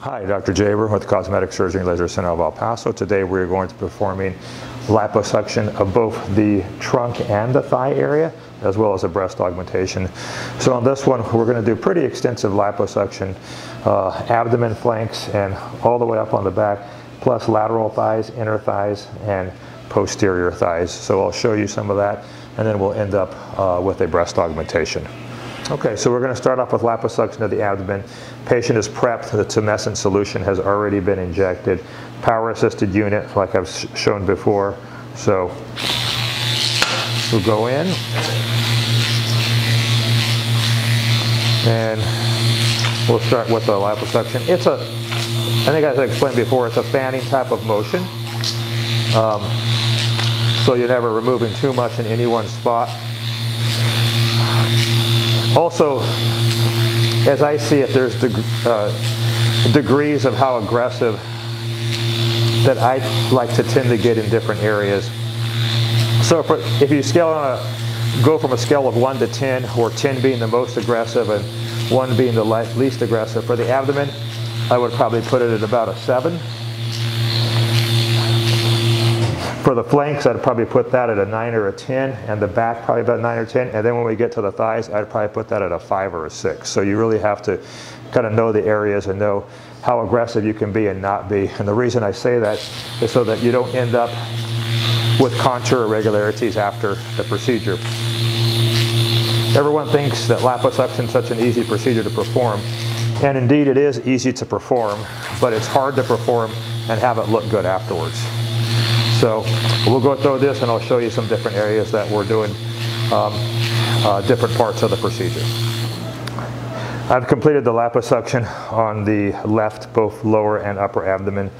Hi, Dr. Jabor with Cosmetic Surgery Laser Center of El Paso. Today we're going to be performing liposuction of both the trunk and the thigh area, as well as a breast augmentation. So on this one, we're going to do pretty extensive liposuction, uh, abdomen, flanks, and all the way up on the back, plus lateral thighs, inner thighs, and posterior thighs. So I'll show you some of that, and then we'll end up uh, with a breast augmentation. Okay, so we're going to start off with liposuction of the abdomen. Patient is prepped. The tumescent solution has already been injected. Power assisted unit, like I've shown before. So we'll go in. And we'll start with the liposuction. It's a, I think as I explained before, it's a fanning type of motion. Um, so you're never removing too much in any one spot. Also, as I see it, there's deg uh, degrees of how aggressive that I like to tend to get in different areas. So if, if you scale on a, go from a scale of 1 to 10, or 10 being the most aggressive and 1 being the least aggressive, for the abdomen, I would probably put it at about a 7. For the flanks, I'd probably put that at a 9 or a 10, and the back probably about 9 or 10, and then when we get to the thighs, I'd probably put that at a 5 or a 6. So you really have to kind of know the areas and know how aggressive you can be and not be. And the reason I say that is so that you don't end up with contour irregularities after the procedure. Everyone thinks that liposuction is such an easy procedure to perform, and indeed it is easy to perform, but it's hard to perform and have it look good afterwards. So we'll go through this and I'll show you some different areas that we're doing um, uh, different parts of the procedure. I've completed the liposuction on the left, both lower and upper abdomen.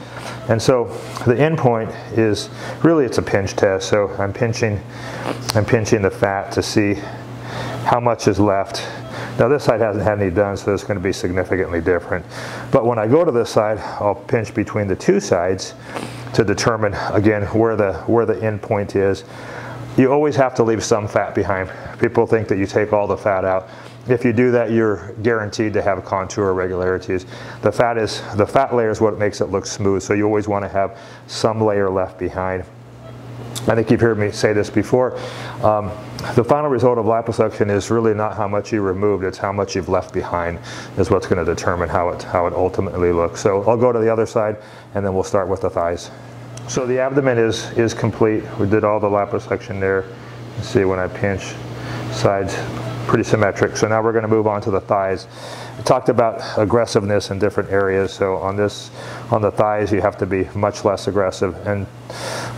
And so the end point is really it's a pinch test. So I'm pinching, I'm pinching the fat to see how much is left. Now this side hasn't had any done, so it's going to be significantly different. But when I go to this side, I'll pinch between the two sides to determine again where the where the end point is. You always have to leave some fat behind. People think that you take all the fat out. If you do that, you're guaranteed to have contour irregularities. The fat is the fat layer is what makes it look smooth. So you always want to have some layer left behind. I think you've heard me say this before. Um, the final result of liposuction is really not how much you removed, it's how much you've left behind is what's going to determine how it, how it ultimately looks. So I'll go to the other side and then we'll start with the thighs. So the abdomen is, is complete. We did all the liposuction there. You see when I pinch, sides pretty symmetric. So now we're going to move on to the thighs. We talked about aggressiveness in different areas. So on this, on the thighs, you have to be much less aggressive. And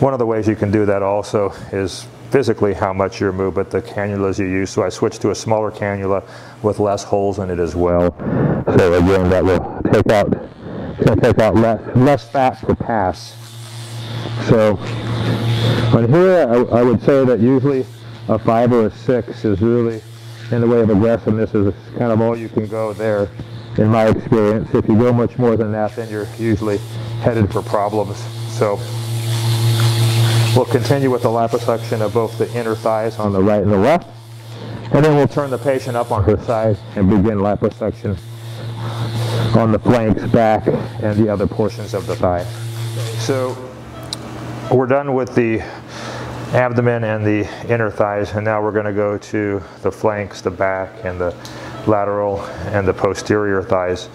one of the ways you can do that also is physically how much you move, but the cannulas you use. So I switched to a smaller cannula with less holes in it as well. So again, that will take out, take out less, less fat to pass. So on here, I, I, would say that usually a five or a six is really in the way of aggressiveness is kind of all you can go there in my experience. If you go much more than that, then you're usually headed for problems. So we'll continue with the liposuction of both the inner thighs on the right and the left. And then we'll turn the patient up on her side and begin liposuction on the flanks, back, and the other portions of the thigh. So we're done with the abdomen and the inner thighs and now we're going to go to the flanks, the back, and the lateral and the posterior thighs.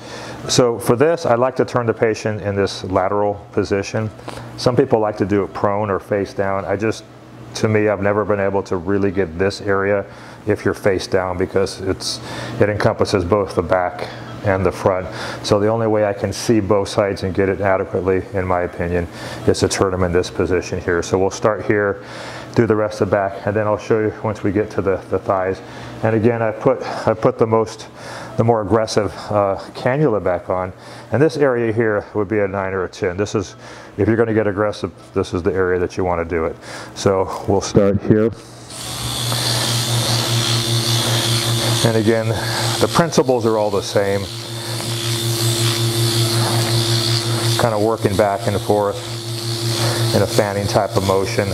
So for this, I like to turn the patient in this lateral position. Some people like to do it prone or face down. I just, to me, I've never been able to really get this area if you're face down because it's it encompasses both the back and the front. So the only way I can see both sides and get it adequately, in my opinion, is to turn them in this position here. So we'll start here, do the rest of the back, and then I'll show you once we get to the, the thighs. And again, I put, I put the most, the more aggressive uh, cannula back on. And this area here would be a nine or a 10. This is, if you're gonna get aggressive, this is the area that you wanna do it. So we'll start here. And again, the principles are all the same. Kind of working back and forth in a fanning type of motion.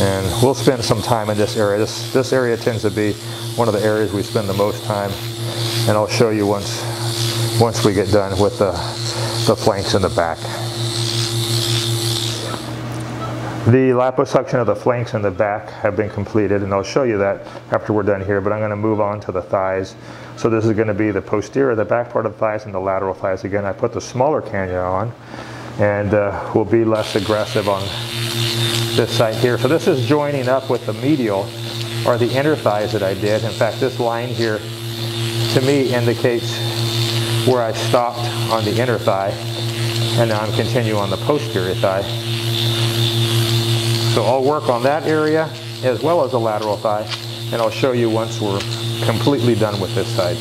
And we'll spend some time in this area. This, this area tends to be one of the areas we spend the most time. And I'll show you once, once we get done with the, the flanks in the back. The liposuction of the flanks and the back have been completed, and I'll show you that after we're done here, but I'm going to move on to the thighs. So this is going to be the posterior, the back part of the thighs, and the lateral thighs. Again, I put the smaller cannula on, and uh, we'll be less aggressive on this side here. So this is joining up with the medial, or the inner thighs that I did. In fact, this line here, to me, indicates where I stopped on the inner thigh, and now I'm continuing on the posterior thigh. So I'll work on that area as well as the lateral thigh and I'll show you once we're completely done with this side.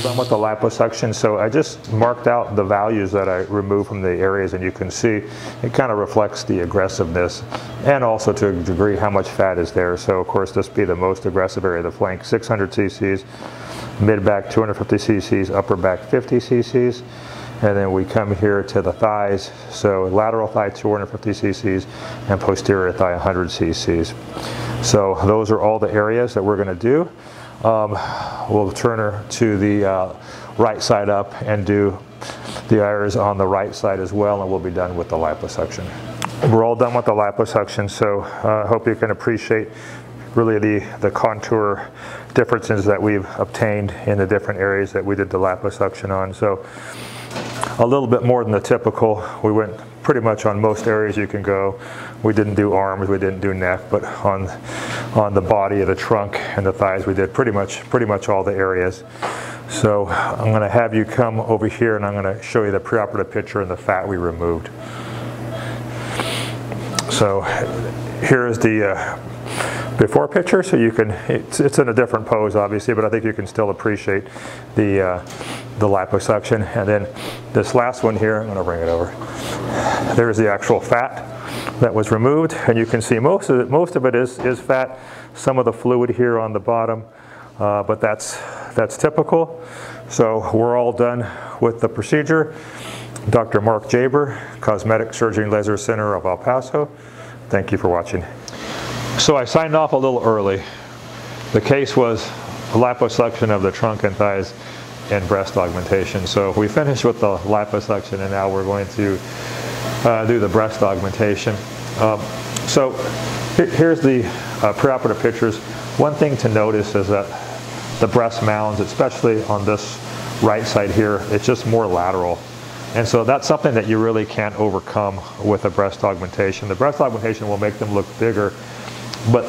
All done with the liposuction so I just marked out the values that I removed from the areas and you can see it kind of reflects the aggressiveness and also to a degree how much fat is there. So of course this be the most aggressive area, the flank 600 cc's, mid back 250 cc's, upper back 50 cc's and then we come here to the thighs. So lateral thigh 250 cc's and posterior thigh 100 cc's. So those are all the areas that we're going to do. Um, we'll turn her to the uh, right side up and do the areas on the right side as well, and we'll be done with the liposuction. We're all done with the liposuction, so I uh, hope you can appreciate really the, the contour differences that we've obtained in the different areas that we did the liposuction on. So a little bit more than the typical. We went pretty much on most areas you can go. We didn't do arms, we didn't do neck, but on on the body of the trunk and the thighs we did pretty much pretty much all the areas. So I'm going to have you come over here and I'm going to show you the preoperative picture and the fat we removed. So here is the uh, before picture so you can it's, it's in a different pose obviously but I think you can still appreciate the uh, the liposuction. And then this last one here, I'm gonna bring it over. There's the actual fat that was removed. And you can see most of it, most of it is, is fat. Some of the fluid here on the bottom, uh, but that's, that's typical. So we're all done with the procedure. Dr. Mark Jabor, Cosmetic Surgery and Laser Center of El Paso. Thank you for watching. So I signed off a little early. The case was liposuction of the trunk and thighs and breast augmentation. So we finished with the liposuction and now we're going to uh, do the breast augmentation. Um, so here's the uh, preoperative pictures. One thing to notice is that the breast mounds, especially on this right side here, it's just more lateral. And so that's something that you really can't overcome with a breast augmentation. The breast augmentation will make them look bigger, but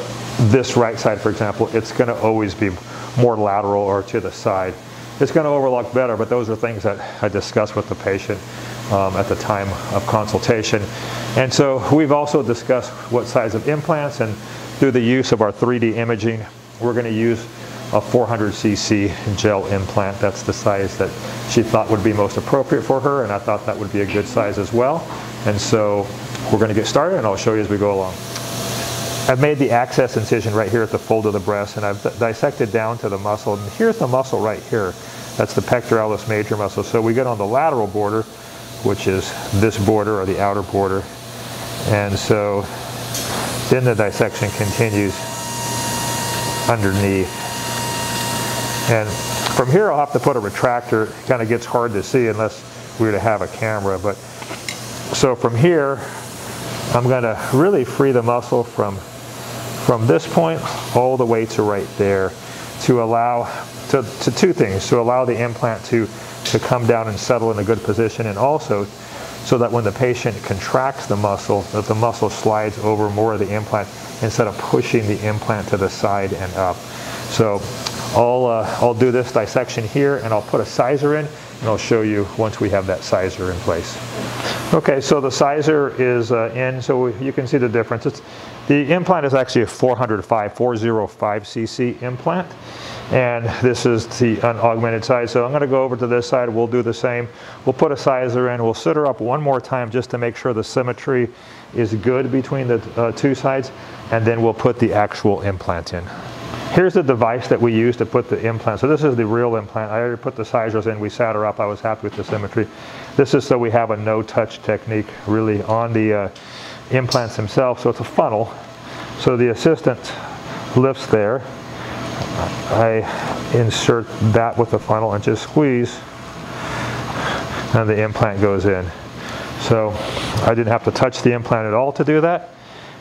this right side, for example, it's gonna always be more lateral or to the side it's going to overlook better, but those are things that I discuss with the patient um, at the time of consultation. And so we've also discussed what size of implants and through the use of our 3D imaging, we're going to use a 400 cc gel implant. That's the size that she thought would be most appropriate for her, and I thought that would be a good size as well. And so we're going to get started, and I'll show you as we go along. I've made the access incision right here at the fold of the breast and I've dissected down to the muscle. And here's the muscle right here. That's the pectoralis major muscle. So we get on the lateral border, which is this border or the outer border. And so then the dissection continues underneath. And from here I'll have to put a retractor. It kind of gets hard to see unless we were to have a camera. But so from here, I'm going to really free the muscle from from this point all the way to right there to allow to, to two things to allow the implant to to come down and settle in a good position and also so that when the patient contracts the muscle that the muscle slides over more of the implant instead of pushing the implant to the side and up so I'll, uh, I'll do this dissection here and I'll put a sizer in and I'll show you once we have that sizer in place. Okay, so the sizer is uh, in, so you can see the difference. It's, the implant is actually a 405, 405 cc implant. And this is the unaugmented side. So I'm going to go over to this side. We'll do the same. We'll put a sizer in. We'll sit her up one more time just to make sure the symmetry is good between the uh, two sides. And then we'll put the actual implant in. Here's the device that we use to put the implant. So this is the real implant. I already put the sizers in. We sat her up. I was happy with the symmetry. This is so we have a no-touch technique really on the uh, implants themselves. So it's a funnel. So the assistant lifts there. I insert that with the funnel and just squeeze and the implant goes in. So I didn't have to touch the implant at all to do that.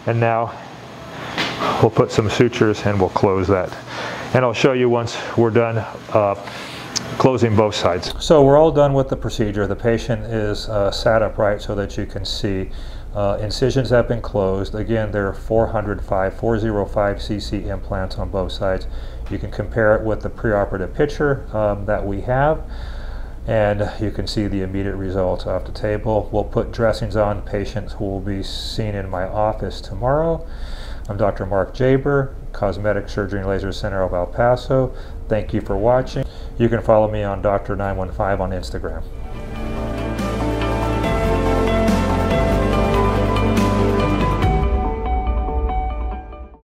And now we'll put some sutures and we'll close that. And I'll show you once we're done uh, closing both sides. So we're all done with the procedure. The patient is uh, sat upright so that you can see. Uh, incisions have been closed. Again, there are 405, 405 cc implants on both sides. You can compare it with the preoperative picture um, that we have and you can see the immediate results off the table. We'll put dressings on patients who will be seen in my office tomorrow. I'm Dr. Mark Jabor, Cosmetic Surgery and Laser Center of El Paso. Thank you for watching. You can follow me on Dr. 915 on Instagram.